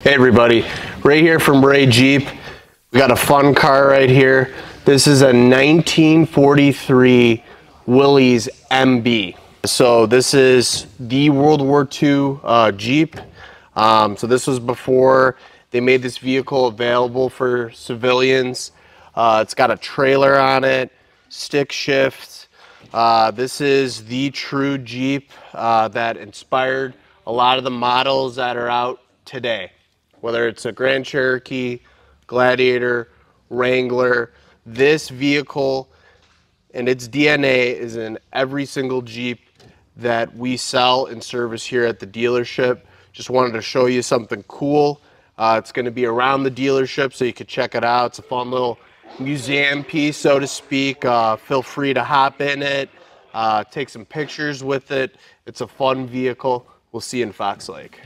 Hey everybody, Ray here from Ray Jeep. We got a fun car right here. This is a 1943 Willys MB. So this is the World War II uh, Jeep. Um, so this was before they made this vehicle available for civilians. Uh, it's got a trailer on it, stick shift. Uh, this is the true Jeep uh, that inspired a lot of the models that are out today whether it's a Grand Cherokee, Gladiator, Wrangler, this vehicle and its DNA is in every single Jeep that we sell and service here at the dealership. Just wanted to show you something cool. Uh, it's going to be around the dealership so you can check it out. It's a fun little museum piece, so to speak. Uh, feel free to hop in it, uh, take some pictures with it. It's a fun vehicle. We'll see you in Fox Lake.